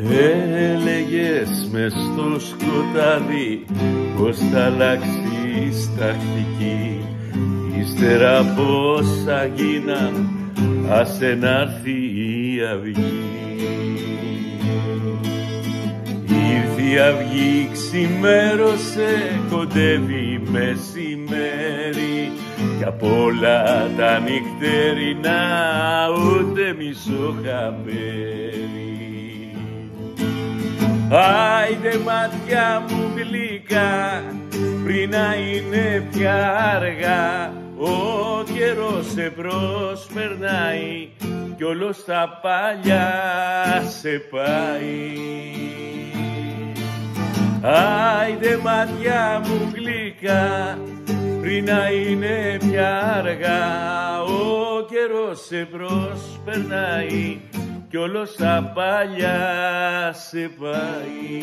Έλεγες μες στο σκοτάδι πως θα αλλάξει τακτική Ύστερα πόσα γίναν άσε να'ρθει η αυγή. Ήρθε η αυγή ξημέρωσε κοντεύει μεσημέρι. Κι απ' όλα τα νυχτερινά ούτε μισό χαμπέρι Άιντε μάτια μου γλυκά πριν να είναι πια αργά ο καιρός σε προσπερνάει κι όλος στα παλιά σε πάει. Άιντε μάτια μου γλυκά πριν να είναι πια αργά ο καιρός σε προσπερνάει κι όλος στα παλιά σε πάει.